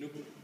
Nuclear.